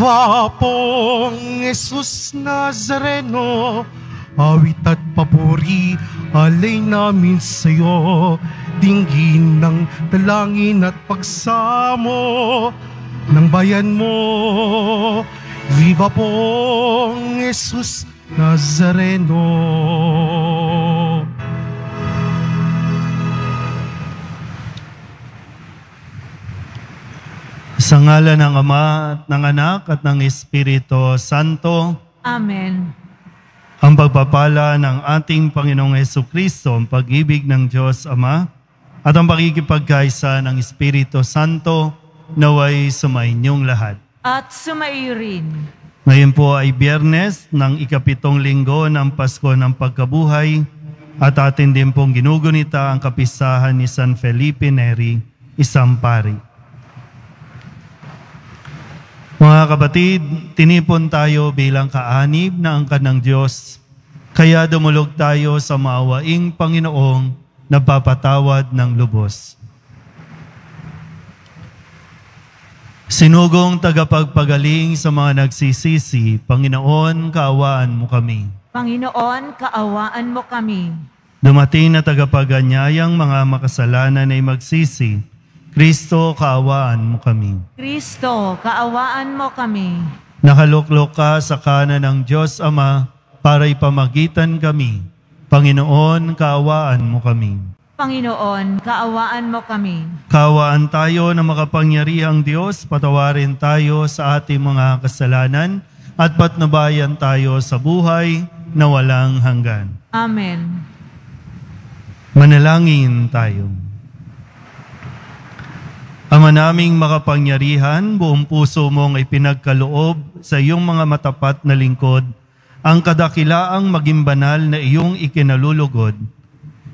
Viva pong Jesus Nazareno, awit at papuri, alay namin sa'yo, dinggin ng dalangin at pagsamo ng bayan mo. Viva pong Jesus Nazareno. Sa ngala ng Ama at ng Anak at ng Espiritu Santo, Amen. ang pagpapala ng ating Panginoong Heso Kristo, ang pag-ibig ng Diyos Ama, at ang pakikipagkaisa ng Espiritu Santo, naway sumainyong lahat. At sumaiyo rin. Ngayon po ay biyernes ng ikapitong linggo ng Pasko ng Pagkabuhay at atin din pong ginugunita ang kapisahan ni San Felipe Neri, isang pari. Mga kapatid, tinipon tayo bilang kaanib na angkan ng Diyos, kaya dumulog tayo sa maawaing Panginoong nagpapatawad ng lubos. Sinugong tagapagpagaling sa mga nagsisisi, Panginoon, kaawaan mo kami. Panginoon, kaawaan mo kami. Dumating na tagapaganyayang mga makasalanan ay magsisi, Kristo, kaawaan mo kami. Kristo, kaawaan mo kami. Nakaluklok ka sa kanan ng Diyos Ama para ipamagitan kami. Panginoon, kaawaan mo kami. Panginoon, kaawaan mo kami. Kaawaan tayo na makapangyarihang Diyos, patawarin tayo sa ating mga kasalanan at patnubayan tayo sa buhay na walang hanggan. Amen. Manalangin tayo. Ama naming makapangyarihan, buong puso mong ipinagkaloob sa iyong mga matapat na lingkod ang kadakilaang maging banal na iyong ikinalulugod.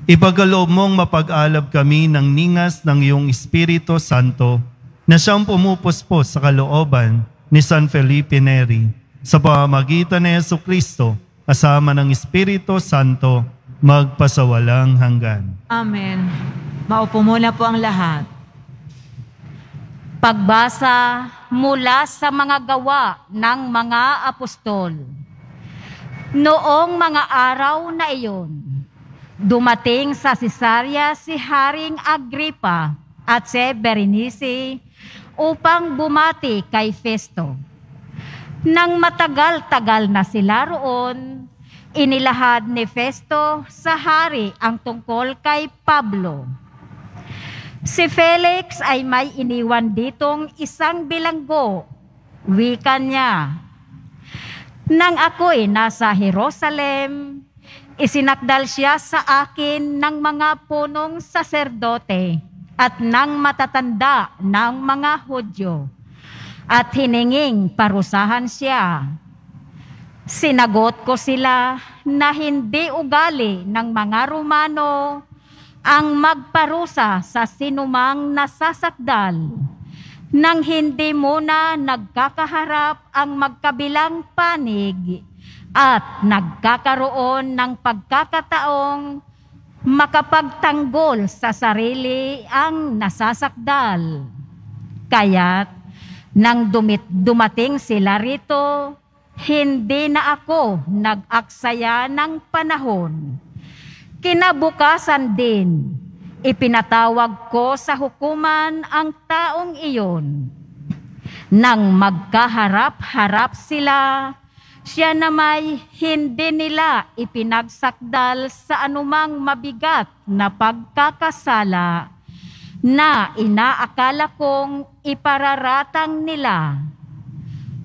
Ipagkaloob mong mapag-alab kami ng ningas ng iyong Espiritu Santo na siyang pumupuspos sa kalooban ni San Felipe Neri sa pamamagitan ni Yesu Kristo kasama ng Espiritu Santo magpasawalang hanggan. Amen. Maupo muna po ang lahat. Pagbasa mula sa mga gawa ng mga apostol. Noong mga araw na iyon, dumating sa Cesarea si Haring Agripa at si Berenice upang bumati kay Festo. Nang matagal-tagal na sila roon, inilahad ni Festo sa hari ang tungkol kay Pablo. Si Felix ay may iniwan ditong isang bilanggo. Wika niya, Nang ako'y nasa Jerusalem, isinakdal siya sa akin ng mga punong saserdote at ng matatanda ng mga Hudyo at hininging parusahan siya. Sinagot ko sila na hindi ugali ng mga Romano ang magparusa sa sinumang nasasakdal nang hindi muna nagkakaharap ang magkabilang panig at nagkakaroon ng pagkakataong makapagtanggol sa sarili ang nasasakdal. Kaya't nang dumit, dumating sila rito, hindi na ako nag-aksaya ng panahon Kinabukasan din, ipinatawag ko sa hukuman ang taong iyon. Nang magkaharap-harap sila, siya na may hindi nila ipinagsakdal sa anumang mabigat na pagkakasala na inaakala kong ipararatang nila.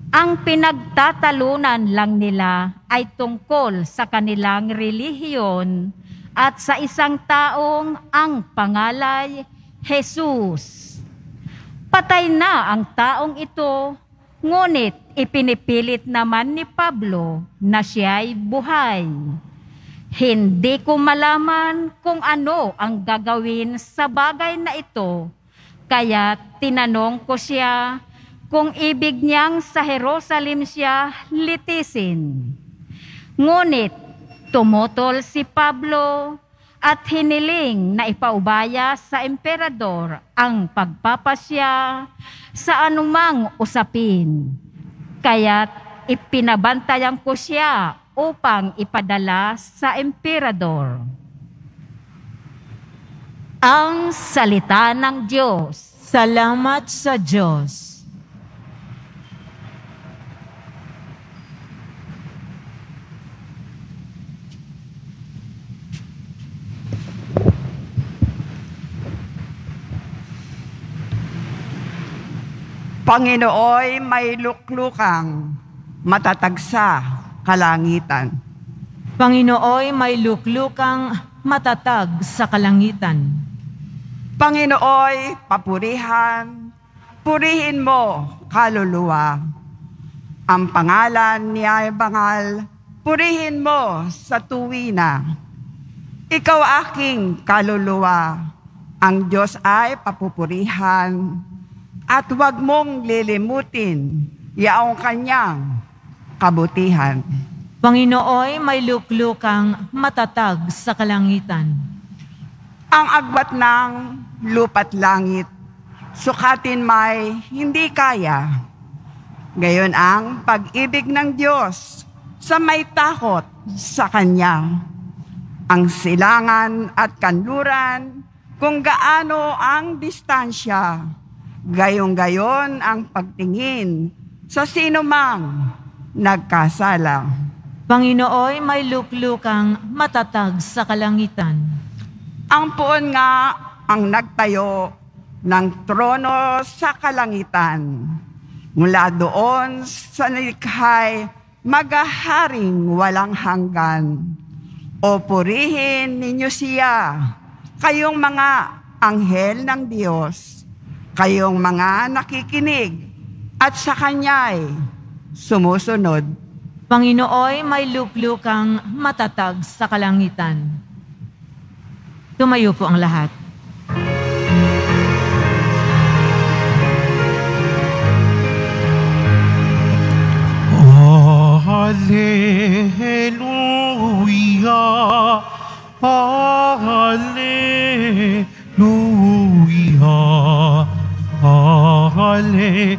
Ang pinagtatalunan lang nila ay tungkol sa kanilang relihiyon at sa isang taong ang pangalay Jesus. Patay na ang taong ito, ngunit ipinipilit naman ni Pablo na siya'y buhay. Hindi ko malaman kung ano ang gagawin sa bagay na ito, kaya tinanong ko siya kung ibig niyang sa Jerusalem siya litisin. Ngunit Tumutol si Pablo at hiniling na ipaubaya sa emperador ang pagpapasya sa anumang usapin. Kaya't ipinabantayan ko siya upang ipadala sa emperador. Ang salita ng Diyos. Salamat sa Diyos. Panginooy may luklukang matatag sa kalangitan. Panginooy may luklukang matatag sa kalangitan. Panginooy papurihan, purihin mo kaluluwa. Ang pangalan niya ay bangal, purihin mo sa tuwina. Ikaw aking kaluluwa, ang Diyos ay papupurihan at huwag mong lilimutin yaong kanyang kabutihan. Panginooy may luklukang matatag sa kalangitan. Ang agwat ng lupat langit, sukatin may hindi kaya. Gayon ang pag-ibig ng Diyos sa may takot sa Kanya. Ang silangan at kanluran, kung gaano ang distansya, gayong-gayon ang pagtingin sa sino mang nagkasala. Panginooy may luklukang matatag sa kalangitan. Ang puon nga ang nagtayo ng trono sa kalangitan. Mula doon sa nilikhay, magaharing walang hanggan. O purihin ninyo siya, kayong mga anghel ng Diyos, kayong mga nakikinig, at sa Kanya'y sumusunod. Panginooy may luklukang matatag sa kalangitan. Tumayo po ang lahat. Hallelujah, Hallelujah, Hallelujah,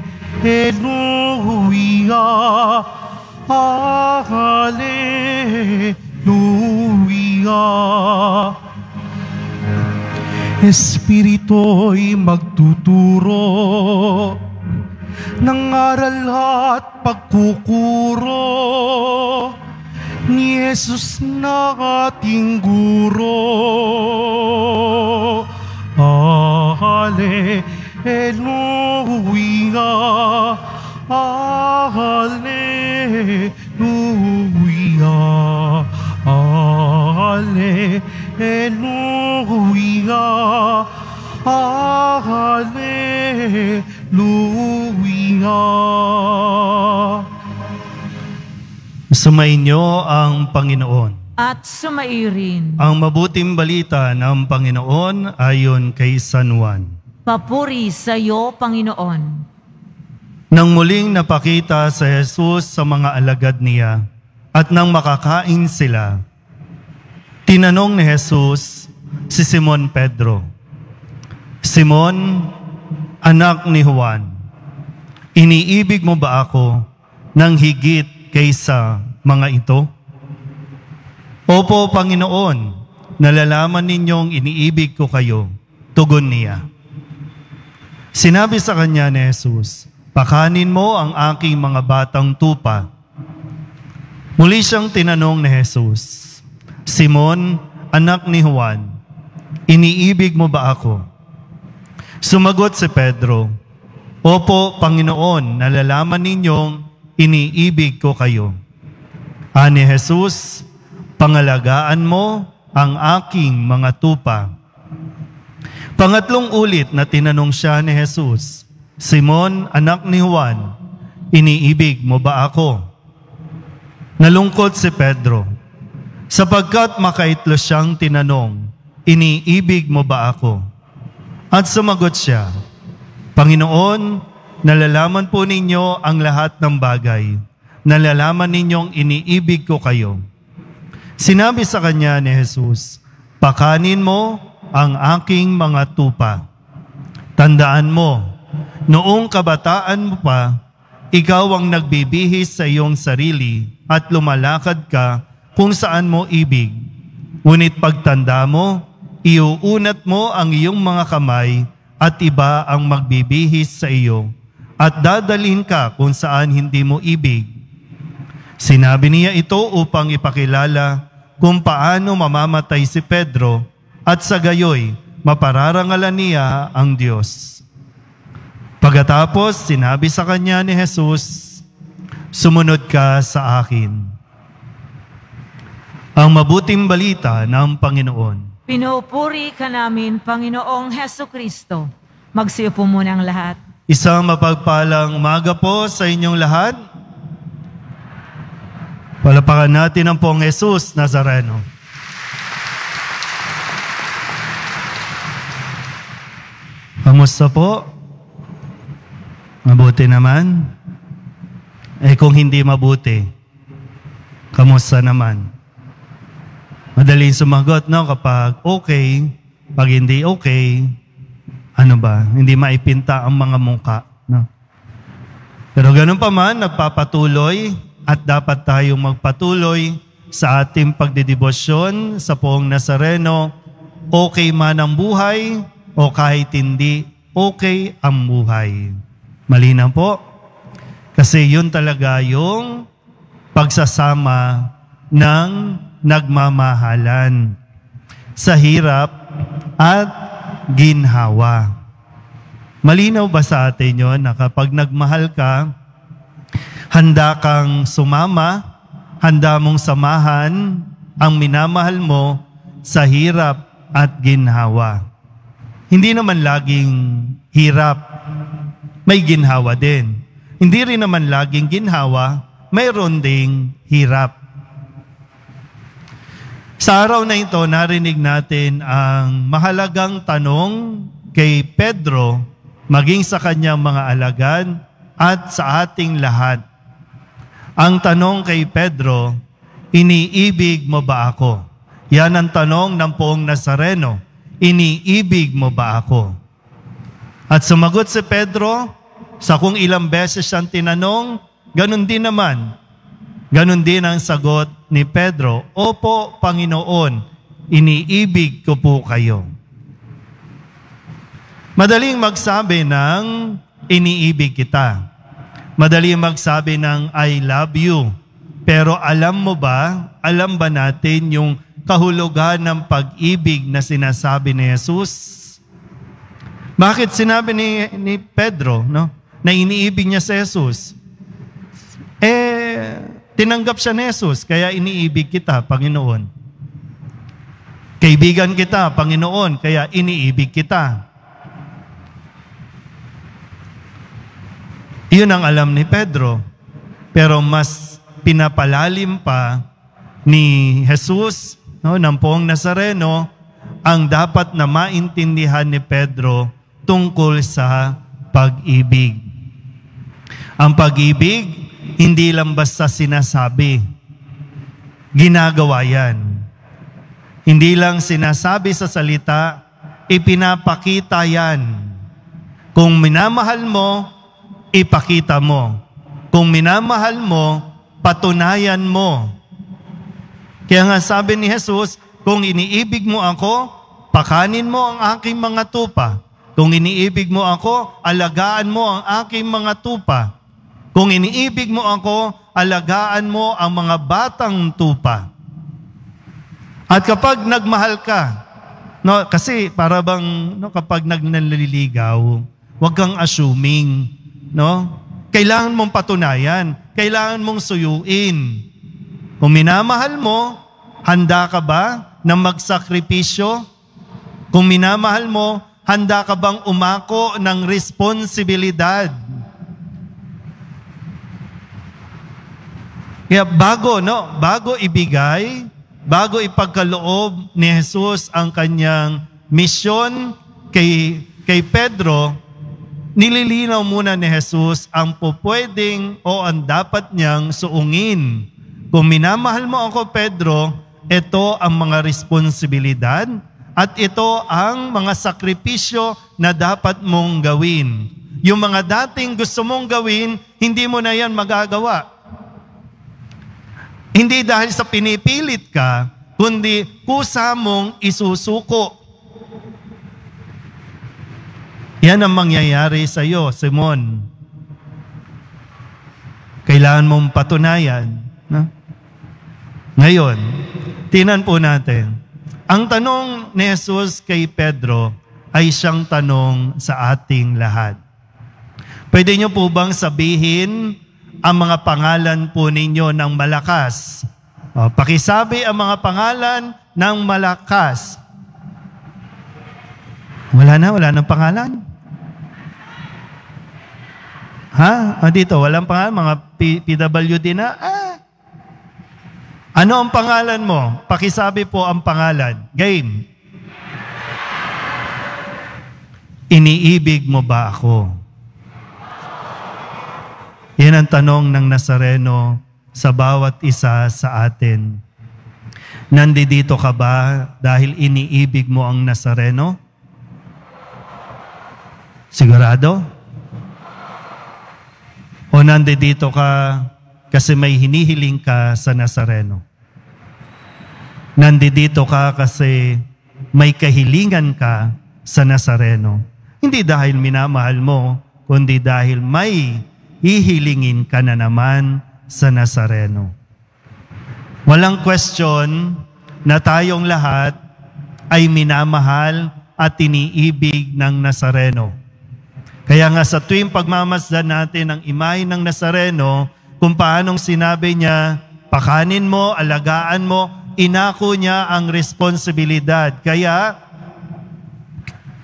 Hallelujah. Espiritu'y magtuturo ng aral at pagkukuro ni Jesus na ating guro. Hallelujah, Hallelujah, Hallelujah, Hallelujah. Sumainyo ang Panginoon. At sumairin. Ang mabuting balita ng Panginoon ayon kay San Juan. Papuri sa iyo, Panginoon. Nang muling napakita sa Jesus sa mga alagad niya at nang makakain sila, tinanong ni Jesus si Simon Pedro, Simon, anak ni Juan, iniibig mo ba ako ng higit kaysa mga ito? Opo, Panginoon, nalalaman ninyong iniibig ko kayo, tugon niya. Sinabi sa kanya ni Jesus, Pakanin mo ang aking mga batang tupa. Muli siyang tinanong ni Jesus, Simon, anak ni Juan, iniibig mo ba ako? Sumagot si Pedro, Opo, Panginoon, nalalaman ninyong iniibig ko kayo. Ani Jesus, pangalagaan mo ang aking mga tupa. Pangatlong ulit na tinanong siya ni Jesus, Simon, anak ni Juan, iniibig mo ba ako? Nalungkot si Pedro, sapagkat makaitlo siyang tinanong, iniibig mo ba ako? At sumagot siya, Panginoon, nalalaman po ninyo ang lahat ng bagay. Nalalaman ninyong iniibig ko kayo. Sinabi sa kanya ni Jesus, Pakanin mo ang aking mga tupa. Tandaan mo, noong kabataan mo pa, ikaw ang nagbibihis sa iyong sarili at lumalakad ka kung saan mo ibig. Ngunit pagtanda mo, iuunat mo ang iyong mga kamay at iba ang magbibihis sa iyo at dadalhin ka kung saan hindi mo ibig. Sinabi niya ito upang ipakilala kung paano mamamatay si Pedro at sa gayoy mapararangalan niya ang Diyos. Pagkatapos, sinabi sa kanya ni Jesus, Sumunod ka sa akin. Ang mabuting balita ng Panginoon. Pinupuri ka namin, Panginoong Heso Kristo. Magsiupo muna ang lahat. Isang mapagpalang umaga po sa inyong lahat. Palapakan natin ang pong Jesus Nazareno. Kamusta po? Mabuti naman? Eh kung hindi mabuti, kamusta naman? Madaling sumagot, no? Kapag okay, pag hindi okay, ano ba, hindi maipinta ang mga mungka. No? Pero ganun pa man, nagpapatuloy at dapat tayong magpatuloy sa ating pagdedebosyon sa poong Nazareno, okay man ang buhay o kahit hindi, okay ang buhay. Malinaw po? Kasi yun talaga yung pagsasama ng nagmamahalan sa hirap at ginhawa. Malinaw ba sa atin yun na kapag nagmahal ka, handa kang sumama, handa mong samahan ang minamahal mo sa hirap at ginhawa. Hindi naman laging hirap, may ginhawa din. Hindi rin naman laging ginhawa, mayroon ding hirap. Sa araw na ito, narinig natin ang mahalagang tanong kay Pedro, maging sa kanyang mga alagad at sa ating lahat. Ang tanong kay Pedro, iniibig mo ba ako? Yan ang tanong ng poong Nazareno, iniibig mo ba ako? At sumagot si Pedro, sa kung ilang beses siyang tinanong, ganun din naman. Ganun din ang sagot ni Pedro, Opo, Panginoon, iniibig ko po kayo. Madaling magsabi ng iniibig kita. Madaling magsabi ng I love you. Pero alam mo ba, alam ba natin yung kahulugan ng pag-ibig na sinasabi ni Jesus? Bakit sinabi ni, ni Pedro no, na iniibig niya si Jesus? Eh, tinanggap siya ni Jesus, kaya iniibig kita, Panginoon. Kaibigan kita, Panginoon, kaya iniibig kita. Iyon ang alam ni Pedro. Pero mas pinapalalim pa ni Jesus, no, ng poong Nazareno, ang dapat na maintindihan ni Pedro tungkol sa pag-ibig. Ang pag-ibig, hindi lang basta sinasabi. Ginagawa yan. Hindi lang sinasabi sa salita, ipinapakita yan. Kung minamahal mo, ipakita mo. Kung minamahal mo, patunayan mo. Kaya nga sabi ni Jesus, kung iniibig mo ako, pakanin mo ang aking mga tupa. Kung iniibig mo ako, alagaan mo ang aking mga tupa. Kung iniibig mo ako, alagaan mo ang mga batang tupa. At kapag nagmahal ka, no, kasi para bang no, kapag nagnanliligaw, huwag kang assuming, no? Kailangan mong patunayan, kailangan mong suyuin. Kung minamahal mo, handa ka ba na magsakripisyo? Kung minamahal mo, handa ka bang umako ng responsibilidad? Kaya bago, no? Bago ibigay, bago ipagkaloob ni Jesus ang kanyang misyon kay, kay Pedro, nililinaw muna ni Jesus ang pupwedeng o ang dapat niyang suungin. Kung minamahal mo ako, Pedro, ito ang mga responsibilidad at ito ang mga sakripisyo na dapat mong gawin. Yung mga dating gusto mong gawin, hindi mo na yan magagawa. Hindi dahil sa pinipilit ka, kundi kusa mong isusuko. Yan ang mangyayari sa iyo, Simon. Kailangan mong patunayan. No? Ngayon, tinan po natin. Ang tanong ni Jesus kay Pedro ay siyang tanong sa ating lahat. Pwede niyo po bang sabihin ang mga pangalan po ninyo ng malakas. O, pakisabi ang mga pangalan ng malakas. Wala na, wala nang pangalan. Ha? O, dito, walang pangalan, mga PWD na. Ah. Ano ang pangalan mo? Pakisabi po ang pangalan. Game. Iniibig mo ba ako? Yan ang tanong ng Nazareno sa bawat isa sa atin. Nandito ka ba dahil iniibig mo ang Nazareno? Sigurado? O nandito ka kasi may hinihiling ka sa Nazareno? Nandito ka kasi may kahilingan ka sa Nazareno. Hindi dahil minamahal mo, kundi dahil may hihilingin ka na naman sa Nazareno. Walang question na tayong lahat ay minamahal at iniibig ng Nazareno. Kaya nga sa tuwing pagmamasdan natin ang imahe ng Nazareno, kung paanong sinabi niya, pakanin mo, alagaan mo, inako niya ang responsibilidad. Kaya,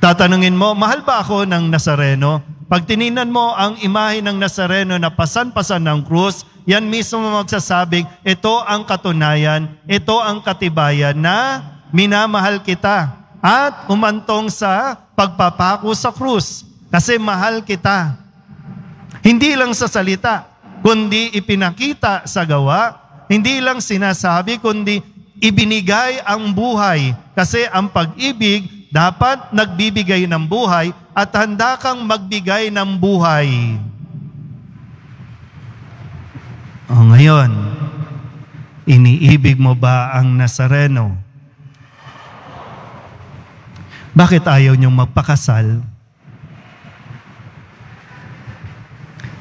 tatanungin mo, mahal ba ako ng Nazareno? Pag tininan mo ang imahe ng Nazareno na pasan-pasan ng krus, yan mismo magsasabing, ito ang katunayan, ito ang katibayan na minamahal kita at umantong sa pagpapako sa krus kasi mahal kita. Hindi lang sa salita, kundi ipinakita sa gawa, hindi lang sinasabi, kundi ibinigay ang buhay. Kasi ang pag-ibig dapat nagbibigay ng buhay at handa kang magbigay ng buhay. O ngayon, iniibig mo ba ang Nazareno? Bakit ayaw niyong magpakasal?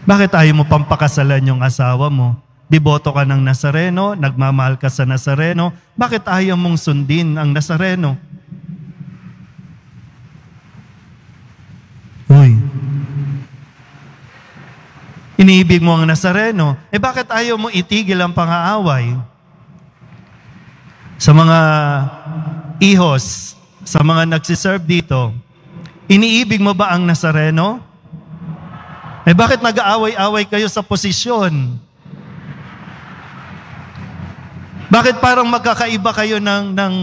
Bakit ayaw mo pampakasalan yung asawa mo? Deboto ka ng Nazareno, nagmamahal ka sa Nazareno. Bakit ayaw mong sundin ang Nazareno? Uy. Iniibig mo ang Nazareno. Eh bakit ayaw mo itigil ang pang-aaway? Sa mga ihos, sa mga nagsiserve dito, iniibig mo ba ang Nazareno? Eh bakit nag-aaway-away kayo sa posisyon? Bakit parang magkakaiba kayo ng, ng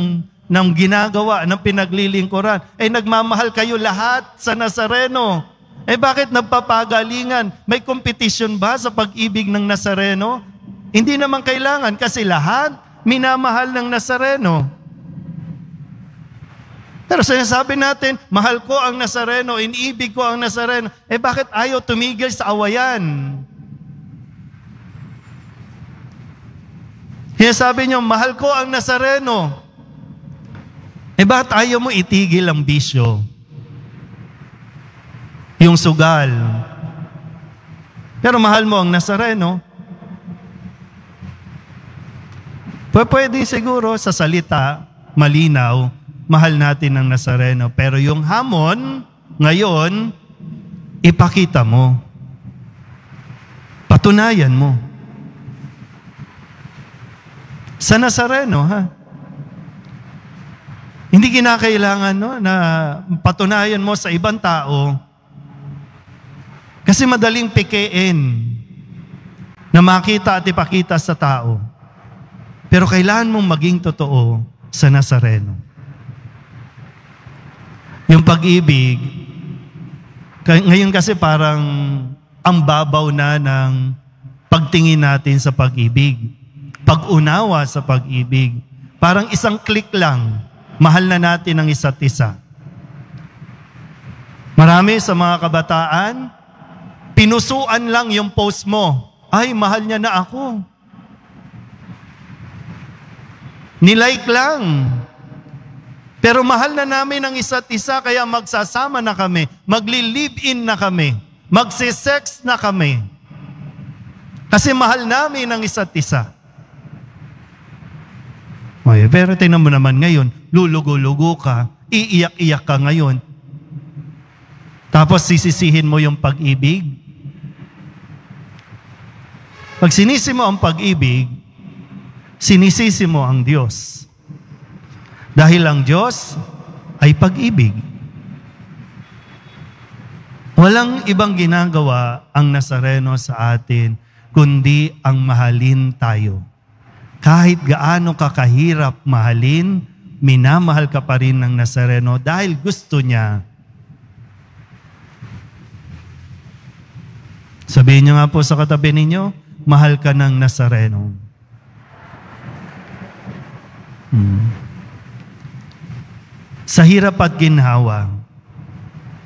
ng ginagawa, ng pinaglilingkuran. Eh nagmamahal kayo lahat sa Nazareno. Eh bakit nagpapagalingan? May competition ba sa pag-ibig ng Nazareno? Hindi naman kailangan kasi lahat minamahal ng Nazareno. Pero sinasabi natin, mahal ko ang Nazareno, iniibig ko ang Nazareno. Eh bakit ayaw tumigil sa awayan? Sinasabi niyo, mahal ko ang Nazareno. Eh bakit ayaw mo itigil ang bisyo? Yung sugal. Pero mahal mo ang Nazareno. Pwede siguro sa salita, malinaw, mahal natin ang Nazareno. Pero yung hamon, ngayon, ipakita mo. Patunayan mo. Sa Nazareno, ha? Hindi kinakailangan no, na patunayan mo sa ibang tao kasi madaling pikein na makita at ipakita sa tao. Pero kailangan mong maging totoo sa Nazareno. Yung pag-ibig, ngayon kasi parang ang babaw na ng pagtingin natin sa pag-ibig. Pag-unawa sa pag-ibig. Parang isang click lang mahal na natin ang isa't isa. Marami sa mga kabataan, Pinusuan lang yung post mo. Ay, mahal niya na ako. Nilike lang. Pero mahal na namin ang isa't isa kaya magsasama na kami. Magli-live-in na kami. Magsisex na kami. Kasi mahal namin ang isa't isa. Ay, pero tingnan mo naman ngayon, lulugo-lugo ka, iiyak-iyak ka ngayon. Tapos sisisihin mo yung pag-ibig. Pag sinisi mo ang pag-ibig, sinisisi mo ang Diyos. Dahil ang Diyos ay pag-ibig. Walang ibang ginagawa ang Nazareno sa atin, kundi ang mahalin tayo. Kahit gaano ka kahirap mahalin, minamahal ka pa rin ng Nazareno dahil gusto niya. Sabihin niyo nga po sa katabi ninyo, mahal ka ng Nazareno. Hmm. Sa hirap at ginhawa,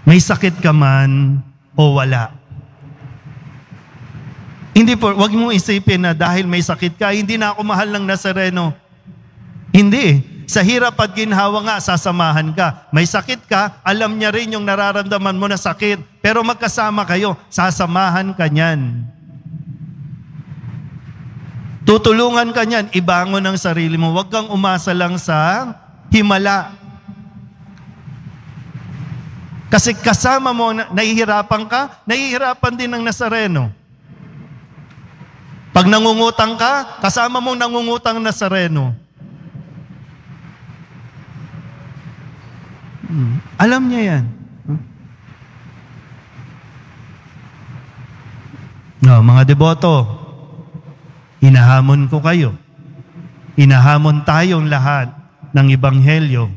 may sakit ka man o wala. Hindi po, wag mo isipin na dahil may sakit ka, hindi na ako mahal ng Nazareno. Hindi. Sa hirap at ginhawa nga, sasamahan ka. May sakit ka, alam niya rin yung nararamdaman mo na sakit. Pero magkasama kayo, sasamahan ka niyan. Tutulungan ka niyan, ibangon ang sarili mo. Huwag kang umasa lang sa himala. Kasi kasama mo, nahihirapan ka, nahihirapan din ng Nazareno. Pag nangungutang ka, kasama mong nangungutang Nazareno. Hmm. Alam niya yan. No, mga deboto, hinahamon ko kayo. Hinahamon tayong lahat ng Ebanghelyo.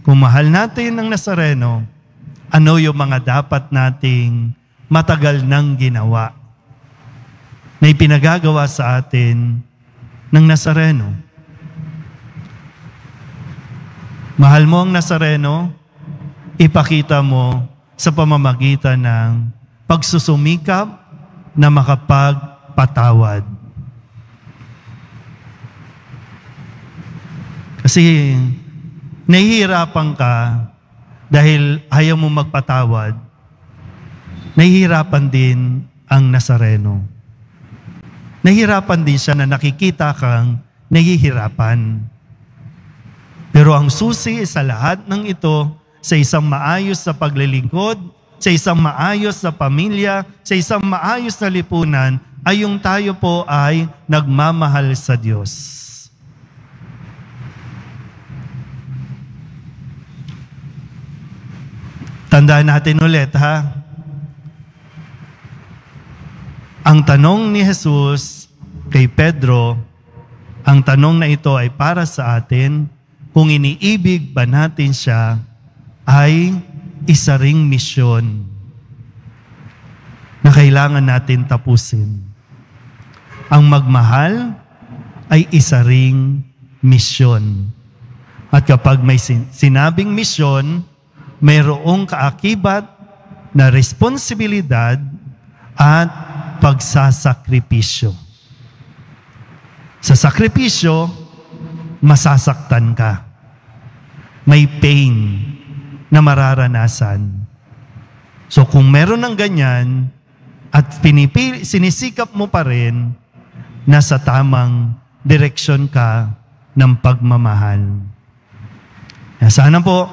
Kung mahal natin ang Nazareno, ano yung mga dapat nating matagal nang ginawa na ipinagagawa sa atin ng Nazareno. Mahal mo ang Nazareno, ipakita mo sa pamamagitan ng pagsusumikap na makapagpatawad. Kasi nahihirapan ka dahil ayaw mo magpatawad, nahihirapan din ang Nazareno. Nahihirapan din siya na nakikita kang nahihirapan. Pero ang susi sa lahat ng ito, sa isang maayos na paglilingkod, sa isang maayos na pamilya, sa isang maayos na lipunan, ay yung tayo po ay nagmamahal sa Diyos. Tandaan natin ulit ha. Ang tanong ni Jesus kay Pedro, ang tanong na ito ay para sa atin, kung iniibig ba natin siya, ay isa ring misyon na kailangan natin tapusin. Ang magmahal ay isa ring misyon. At kapag may sinabing misyon, mayroong kaakibat na responsibilidad at pagsasakripisyo. Sa sakripisyo, masasaktan ka. May pain na mararanasan. So kung meron ng ganyan at pinipili, sinisikap mo pa rin, nasa tamang direksyon ka ng pagmamahal. Sana po,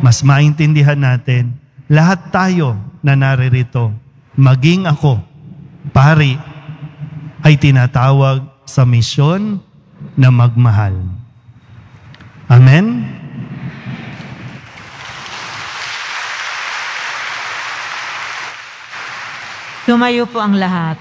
mas maintindihan natin, lahat tayo na naririto, maging ako, pari, ay tinatawag sa misyon na magmahal. Amen? Tumayo po ang lahat.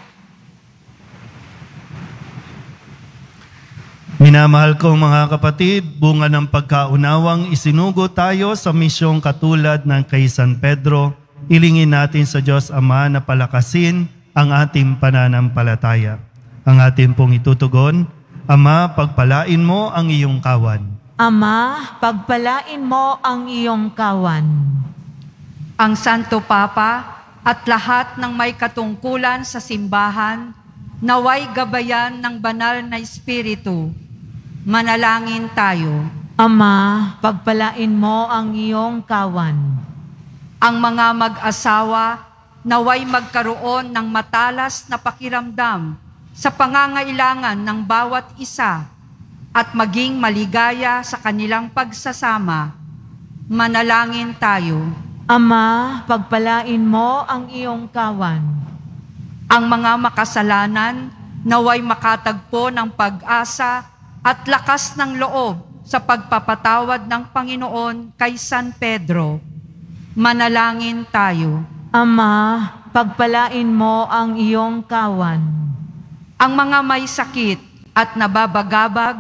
Minamahal ko mga kapatid, bunga ng pagkaunawang isinugo tayo sa misyong katulad ng kay San Pedro, ilingin natin sa Diyos Ama na palakasin ang ating pananampalataya. Ang ating pong itutugon, Ama, pagpalain mo ang iyong kawan. Ama, pagpalain mo ang iyong kawan. Ang Santo Papa, at lahat ng may katungkulan sa simbahan, naway gabayan ng banal na Espiritu. Manalangin tayo. Ama, pagpalain mo ang iyong kawan. Ang mga mag-asawa, naway magkaroon ng matalas na pakiramdam sa pangangailangan ng bawat isa at maging maligaya sa kanilang pagsasama. Manalangin tayo. Ama, pagpalain mo ang iyong kawan. Ang mga makasalanan naway makatagpo ng pag-asa at lakas ng loob sa pagpapatawad ng Panginoon kay San Pedro. Manalangin tayo. Ama, pagpalain mo ang iyong kawan. Ang mga may sakit at nababagabag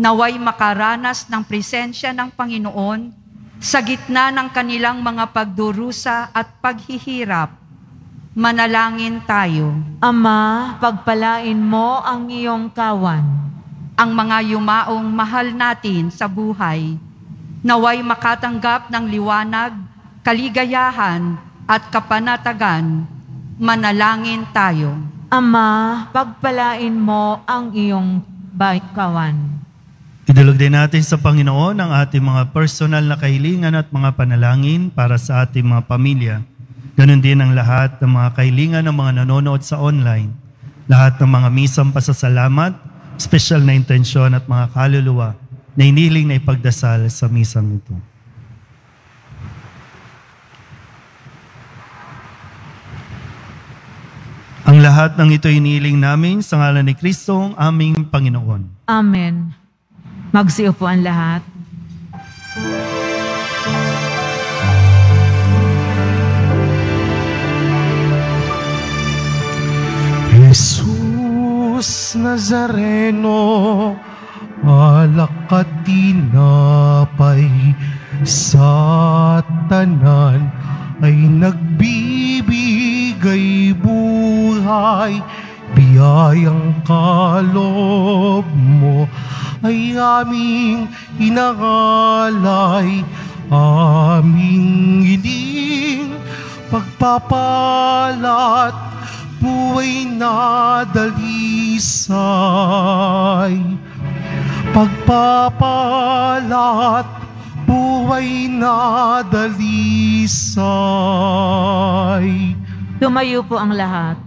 naway makaranas ng presensya ng Panginoon sa gitna ng kanilang mga pagdurusa at paghihirap. Manalangin tayo. Ama, pagpalain mo ang iyong kawan. Ang mga yumaong mahal natin sa buhay, naway makatanggap ng liwanag, kaligayahan at kapanatagan. Manalangin tayo. Ama, pagpalain mo ang iyong bay- kawan. Idulog din natin sa Panginoon ang ating mga personal na kahilingan at mga panalangin para sa ating mga pamilya. Ganon din ang lahat ng mga kahilingan ng mga nanonood sa online. Lahat ng mga misang pasasalamat, special na intensyon at mga kaluluwa na iniling na ipagdasal sa misang ito. Ang lahat ng ito iniling namin sa ngalan ni Kristo, ang aming Panginoon. Amen. Magsiupo ang lahat. Jesus Nazareno, alak sa tanan ay nagbibigay buhay. Biyayang kalob mo ay aming inangalay, aming hiling pagpapalat buhay na dalisay. Pagpapalat, buhay na dalisay. Tumayo po ang lahat.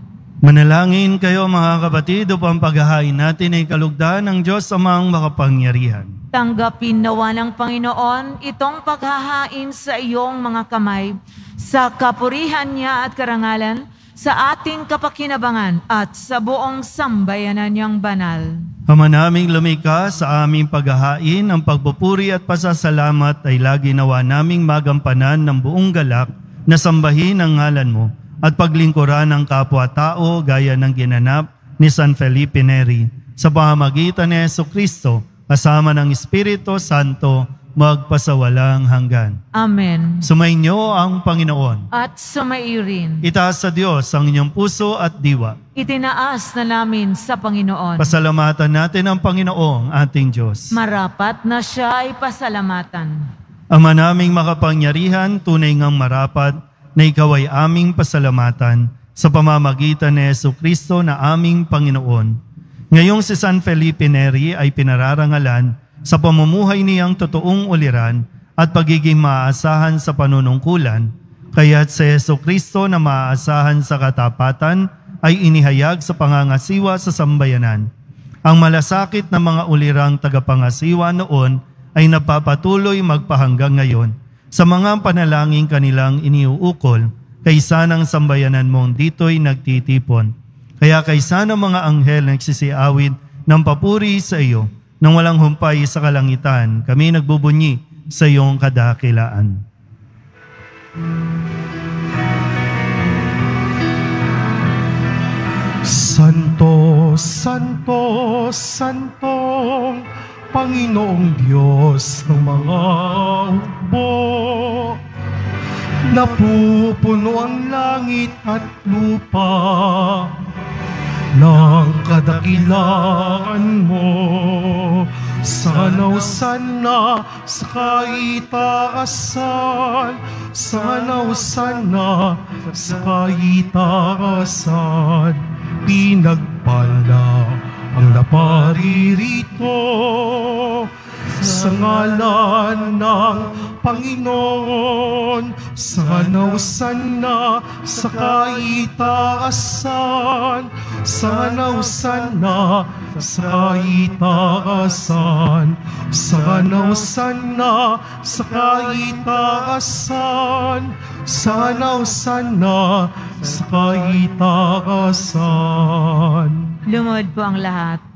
Manalangin kayo mga kapatid upang paghahain natin ay kalugdan ng Diyos amang makapangyarihan. Tanggapin nawa ng Panginoon itong paghahain sa iyong mga kamay sa kapurihan niya at karangalan sa ating kapakinabangan at sa buong sambayanan niyang banal. Ama naming lumika sa aming paghahain, ang pagpupuri at pasasalamat ay lagi nawa naming magampanan ng buong galak na sambahin ang ngalan mo at paglingkuran ng kapwa-tao gaya ng ginanap ni San Felipe Neri sa pamamagitan ni Yeso Kristo kasama ng Espiritu Santo magpasawalang hanggan. Amen. Sumainyo ang Panginoon. At sumaiyo rin. Itaas sa Diyos ang inyong puso at diwa. Itinaas na namin sa Panginoon. Pasalamatan natin ang Panginoong ating Diyos. Marapat na siya ay pasalamatan. Ama naming makapangyarihan, tunay ngang marapat na ikaw ay aming pasalamatan sa pamamagitan ni Yesu Kristo na aming Panginoon. Ngayong si San Felipe Neri ay pinararangalan sa pamumuhay niyang totoong uliran at pagiging maaasahan sa panunungkulan, kaya't si Yesu Kristo na maaasahan sa katapatan ay inihayag sa pangangasiwa sa sambayanan. Ang malasakit na mga ulirang tagapangasiwa noon ay napapatuloy magpahanggang ngayon sa mga panalangin kanilang iniuukol kaysa ng sambayanan mong dito'y nagtitipon. Kaya kaysa ng mga anghel nagsisiawid ng papuri sa iyo, nang walang humpay sa kalangitan, kami nagbubunyi sa iyong kadakilaan. Santo, Santo, Santong Panginoong Diyos ng mga hukbo. Napupuno ang langit at lupa ng kadakilaan mo. Sanaw sana sa kaitaasan, sanaw sana sa kaitaasan, pinagpala ang naparirito sa ngalan ng Panginoon, sanaw sana sa kaitaasan, sanaw sana sa kaitaasan, sanaw sana sa kaitaasan, sanaw sana sa kaitaasan. Lumod po ang lahat.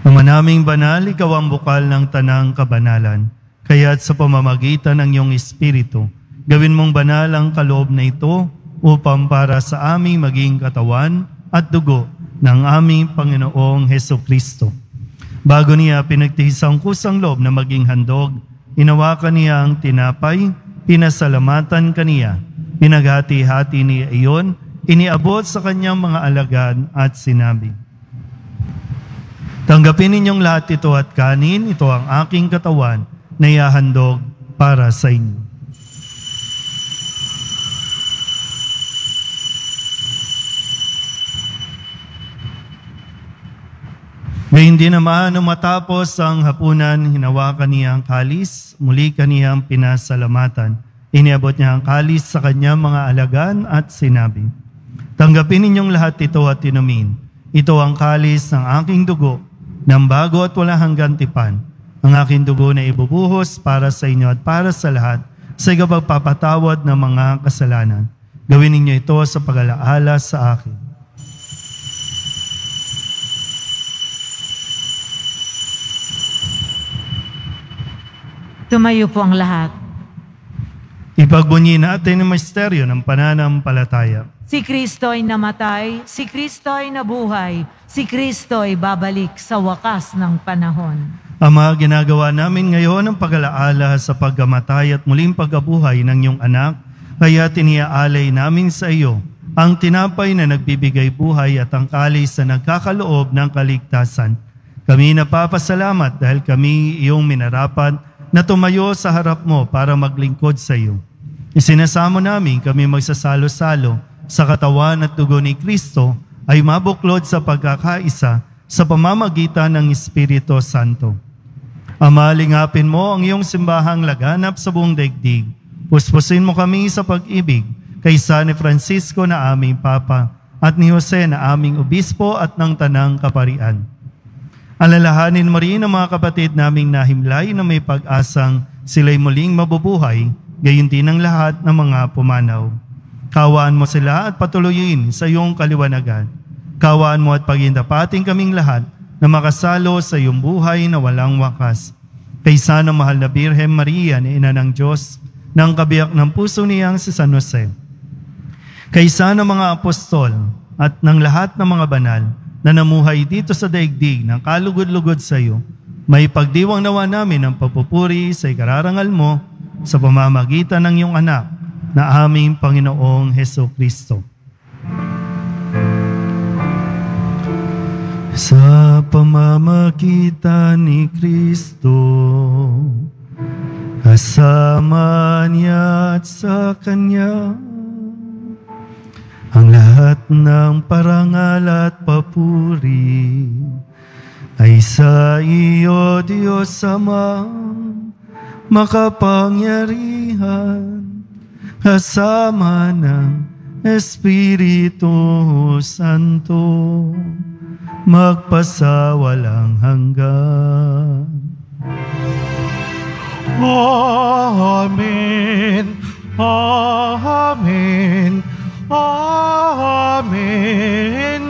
Ama naming banal, ikaw ang bukal ng tanang kabanalan. Kaya't sa pamamagitan ng iyong Espiritu, gawin mong banal ang kaloob na ito upang para sa aming maging katawan at dugo ng aming Panginoong Heso Kristo. Bago niya pinagtihis ang kusang loob na maging handog, inawakan niya ang tinapay, pinasalamatan kaniya, pinaghati-hati niya iyon, iniabot sa kanyang mga alagad at sinabi, Tanggapin ninyong lahat ito at kanin, ito ang aking katawan na ihahandog para sa inyo. Ngayon din naman, matapos ang hapunan, hinawakan niya ang kalis, muli kaniyang pinasalamatan. Iniabot niya ang kalis sa kanyang mga alagan at sinabi, Tanggapin ninyong lahat ito at inumin. Ito ang kalis ng aking dugo, ng bago at wala hanggang tipan. Ang aking dugo na ibubuhos para sa inyo at para sa lahat sa ikapagpapatawad ng mga kasalanan. Gawin ninyo ito sa pag-alaala sa akin. Tumayo po ang lahat. Ipagbunyi natin ang misteryo ng pananampalataya. Si Kristo ay namatay, si Kristo ay nabuhay, si Kristo ay babalik sa wakas ng panahon. Ama, ginagawa namin ngayon ang pag-alaala sa pagkamatay at muling pagkabuhay ng iyong anak, kaya tiniaalay namin sa iyo ang tinapay na nagbibigay buhay at ang kalis na nagkakaloob ng kaligtasan. Kami napapasalamat dahil kami iyong minarapat na tumayo sa harap mo para maglingkod sa iyo. Isinasamo namin kami magsasalo-salo sa katawan at dugo ni Kristo ay mabuklod sa pagkakaisa sa pamamagitan ng Espiritu Santo. Ama, lingapin mo ang iyong simbahang laganap sa buong daigdig. Puspusin mo kami sa pag-ibig kaysa ni Francisco na aming Papa at ni Jose na aming Obispo at ng Tanang Kaparian. Alalahanin mo rin ang mga kapatid naming nahimlay na may pag-asang sila'y muling mabubuhay, gayon din ang lahat ng mga pumanaw. Kawaan mo sila at patuloyin sa iyong kaliwanagan. Kawaan mo at pagindapating kaming lahat na makasalo sa iyong buhay na walang wakas. Kaysa ng mahal na Birhen Maria na ina ng Diyos, ng kabiyak ng puso niyang si San Jose. Kaysa ng mga apostol at ng lahat ng mga banal na namuhay dito sa daigdig ng kalugod-lugod sa iyo, may pagdiwang nawa namin ang pagpupuri sa ikararangal mo sa pamamagitan ng iyong anak na aming Panginoong Heso Kristo. Sa pamamagitan ni Kristo, kasama niya at sa Kanya, ang lahat ng parangal at papuri ay sa iyo, Diyos Ama, makapangyarihan, kasama ng Espiritu Santo, magpasawalang hanggan. Amen. Amen. Amen.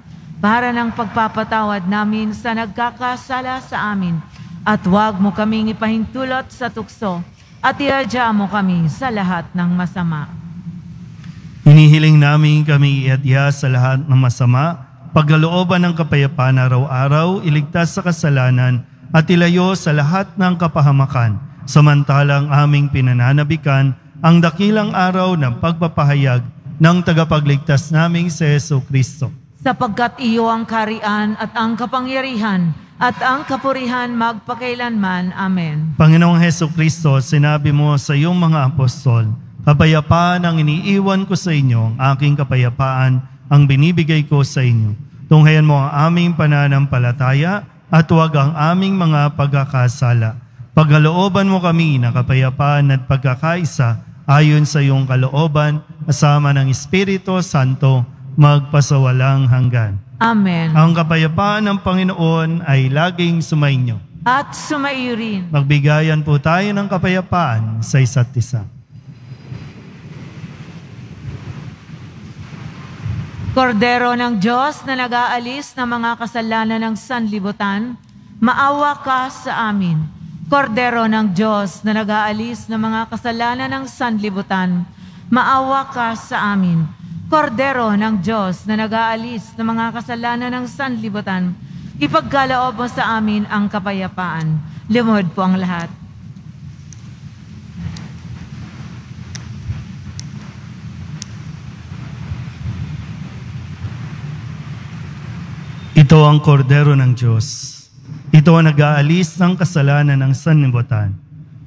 para ng pagpapatawad namin sa nagkakasala sa amin. At huwag mo kaming ipahintulot sa tukso at iadya mo kami sa lahat ng masama. Hinihiling namin kami iadya sa lahat ng masama, pagkalooban ng kapayapaan araw-araw, iligtas sa kasalanan, at ilayo sa lahat ng kapahamakan, samantalang aming pinananabikan ang dakilang araw ng pagpapahayag ng tagapagligtas naming si Yeso Kristo. Sapagkat iyo ang karian at ang kapangyarihan at ang kapurihan magpakailanman. Amen. Panginoong Heso Kristo, sinabi mo sa iyong mga apostol, Kapayapaan ang iniiwan ko sa inyo, ang aking kapayapaan ang binibigay ko sa inyo. Tunghayan mo ang aming pananampalataya at huwag ang aming mga pagkakasala. Pagkalooban mo kami na kapayapaan at pagkakaisa ayon sa iyong kalooban, kasama ng Espiritu Santo, magpasawalang hanggan. Amen. Ang kapayapaan ng Panginoon ay laging sumainyo. At sumaiyo rin. Magbigayan po tayo ng kapayapaan sa isa't isa. Kordero ng Diyos na nag-aalis ng mga kasalanan ng sanlibutan, maawa ka sa amin. Kordero ng Diyos na nag-aalis ng mga kasalanan ng sanlibutan, maawa ka sa amin. Kordero ng Diyos na nag-aalis ng mga kasalanan ng sanlibutan, ipagkaloob mo sa amin ang kapayapaan. Lumuhod po ang lahat. Ito ang kordero ng Diyos. Ito ang nag-aalis ng kasalanan ng sanlibutan.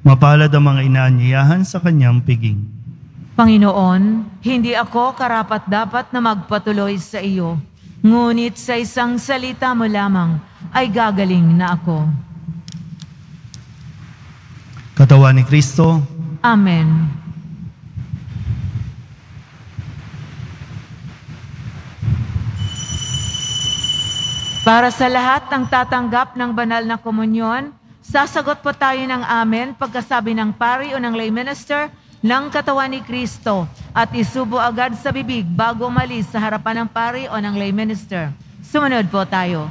Mapalad ang mga inaanyayahan sa kanyang piging. Panginoon, hindi ako karapat dapat na magpatuloy sa iyo, ngunit sa isang salita mo lamang ay gagaling na ako. Katawan ni Kristo, Amen. Para sa lahat ng tatanggap ng banal na komunyon, sasagot po tayo ng amen pagkasabi ng pari o ng lay minister ng katawan ni Kristo at isubo agad sa bibig bago umalis sa harapan ng pari o ng lay minister. Sumunod po tayo.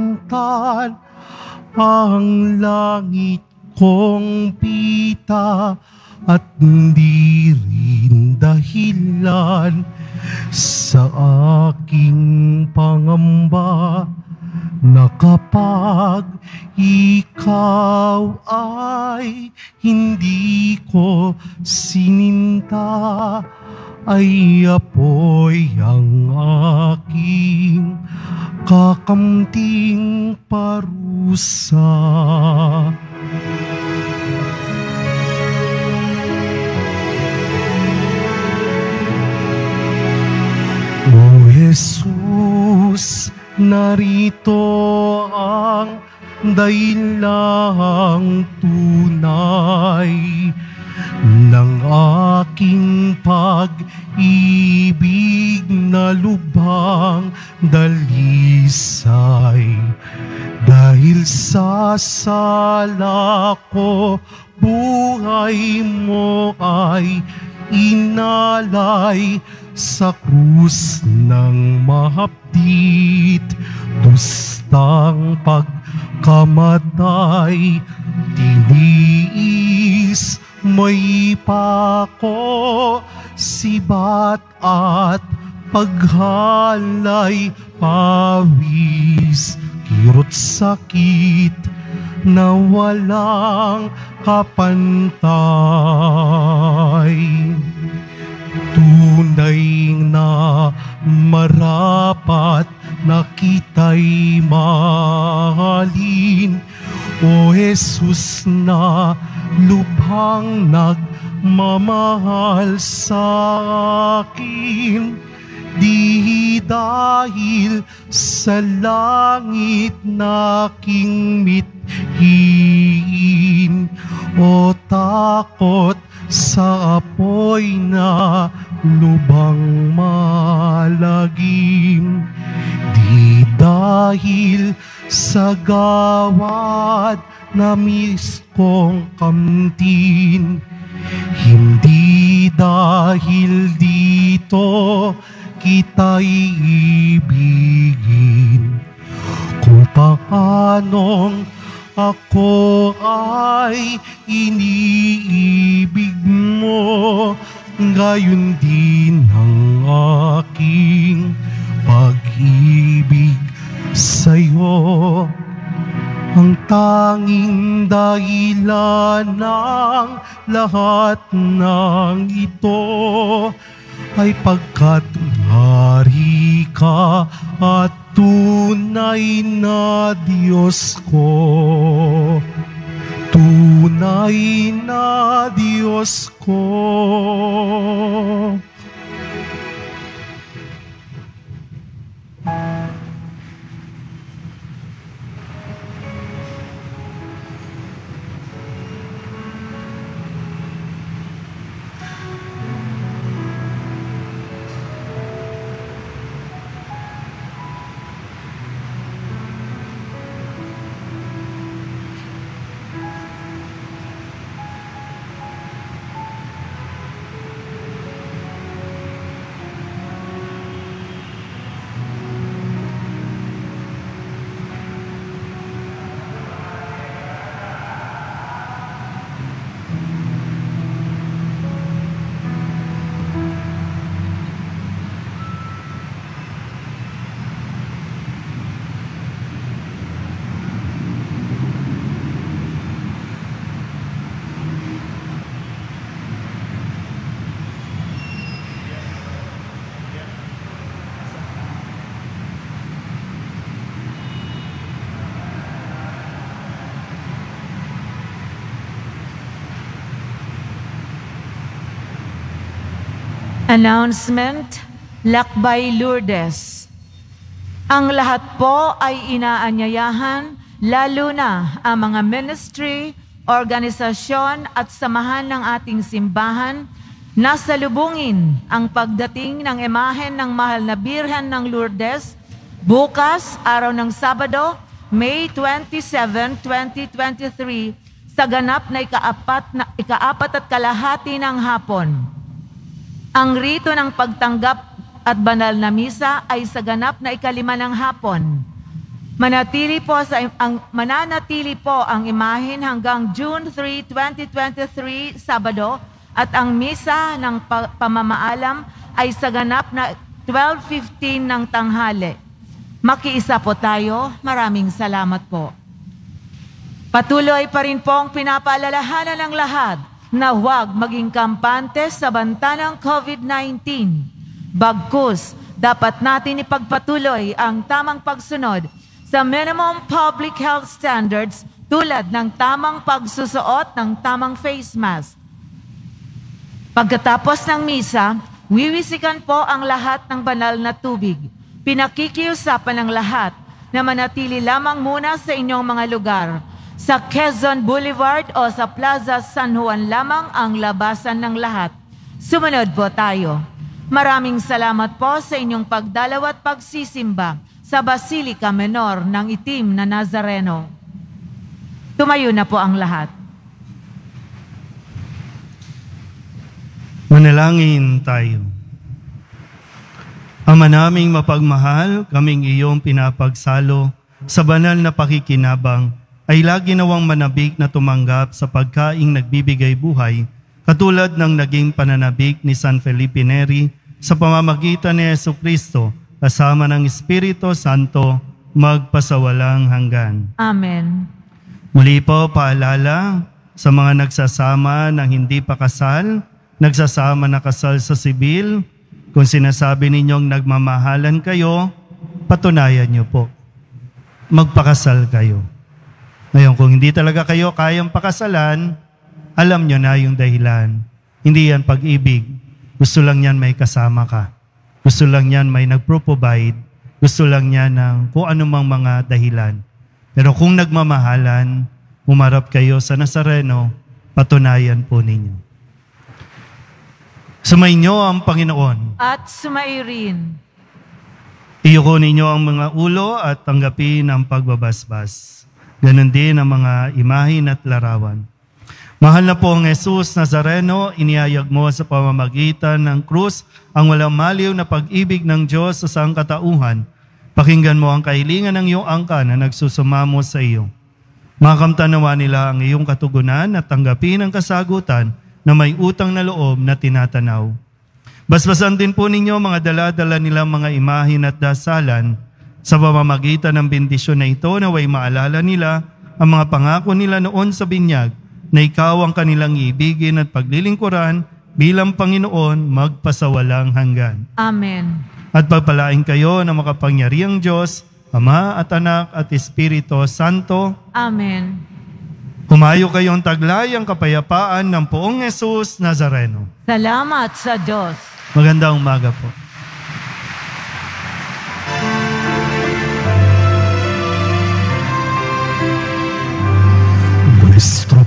Makamtan ang langit kong pita at hindi rin dahilan sa aking pangamba na kapag ikaw ay hindi ko sininta ay apoy ang aking kakamting parusa. O Jesus, narito ang dailang tunay ng aking pag-ibig na lubhang dalisay. Dahil sa sala ko, buhay mo ay inalay sa krus ng mahapdit. Dustang pagkamatay, tiniis may pako, sibat at paghalay, pawis, kirot sakit, na walang kapantay. Tunay na marapat na kita'y mahalin. O Jesus na lubhang nagmamahal sa akin. Di dahil sa langit naking mithiin o takot sa apoy na lubang malagim. Di dahil sa gawad na miskong kamtin, hindi dahil dito kita'y ibigin. Kung paanong ako ay iniibig mo, gayon din ang aking pag-ibig sa'yo. Ang tanging dahilan ng lahat ng ito ay pagkat ka at tunay na Diyos ko. Tunay na Diyos ko. Announcement, Lakbay Lourdes. Ang lahat po ay inaanyayahan, lalo na ang mga ministry, organisasyon at samahan ng ating simbahan na salubungin ang pagdating ng imahen ng mahal na Birhen ng Lourdes bukas, araw ng Sabado, May 27, 2023 sa ganap na ikaapat, na, ikaapat at kalahati ng hapon. Ang rito ng pagtanggap at banal na misa ay sa ganap na ikalima ng hapon. Manatili po sa ang mananatili po ang imahen hanggang June 3, 2023 Sabado at ang misa ng pa- pamamaalam ay sa ganap na 12:15 ng tanghali. Makiisa po tayo. Maraming salamat po. Patuloy pa rin pong pinapaalalahanan ng lahat na huwag maging kampante sa banta ng COVID-19. Bagkus, dapat natin ipagpatuloy ang tamang pagsunod sa minimum public health standards tulad ng tamang pagsusuot ng tamang face mask. Pagkatapos ng misa, wiwisikan po ang lahat ng banal na tubig. Pinakikiusapan ng lahat na manatili lamang muna sa inyong mga lugar. Sa Quezon Boulevard o sa Plaza San Juan lamang ang labasan ng lahat. Sumunod po tayo. Maraming salamat po sa inyong pagdalaw at pagsisimba sa Basilica Menor ng Itim na Nazareno. Tumayo na po ang lahat. Manalangin tayo. Ama naming mapagmahal, kaming iyong pinapagsalo sa banal na pakikinabang ay lagi nawang manabik na tumanggap sa pagkaing nagbibigay buhay katulad ng naging pananabik ni San Felipe Neri sa pamamagitan ni Yesu Kristo kasama ng Espiritu Santo magpasawalang hanggan. Amen. Muli po, paalala sa mga nagsasama ng hindi pa kasal, nagsasama na kasal sa sibil, kung sinasabi ninyong nagmamahalan kayo, patunayan niyo po. Magpakasal kayo. Ngayon, kung hindi talaga kayo kayang pakasalan, alam nyo na yung dahilan. Hindi yan pag-ibig. Gusto lang yan may kasama ka. Gusto lang yan may nagpro-provide. Gusto lang yan ng kung anumang mga dahilan. Pero kung nagmamahalan, umarap kayo sa Nazareno, patunayan po ninyo. Sumainyo ang Panginoon. At sumairin. Iyuko ninyo ang mga ulo at tanggapin ang pagbabasbas. Ganon din ang mga imahin at larawan. Mahal na po ang Jesus Nazareno, iniyayag mo sa pamamagitan ng krus ang walang maliw na pag-ibig ng Diyos sa sangkatauhan. Pakinggan mo ang kahilingan ng iyong angka na nagsusumamo sa iyo. Makamtanawa nila ang iyong katugunan at tanggapin ang kasagutan na may utang na loob na tinatanaw. Basbasan din po ninyo mga daladala nilang mga imahin at dasalan sa pamamagitan ng bendisyon na ito naway maalala nila ang mga pangako nila noon sa binyag na ikaw ang kanilang ibigin at paglilingkuran bilang Panginoon magpasawalang hanggan. Amen. At pagpalain kayo ng makapangyariang Diyos, Ama at Anak at Espiritu Santo, Amen. humayo kayong taglay ang kapayapaan ng poong Jesus Nazareno. Salamat sa Diyos. Magandang umaga po.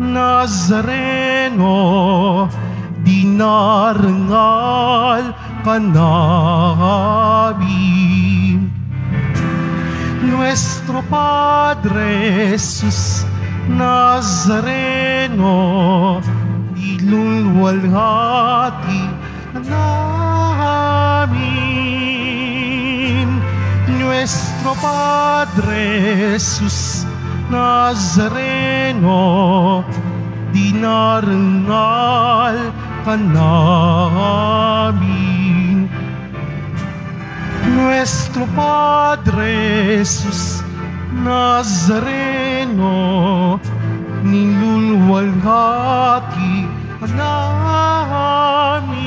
Nazareno, dinarangal ka namin. Nuestro Padre Jesus Nazareno, ilulwalhati namin. Nuestro Padre Jesus Nazareno, dinarangal ka namin. Nuestro Padre Jesus Nazareno, nilulwalhati ka namin.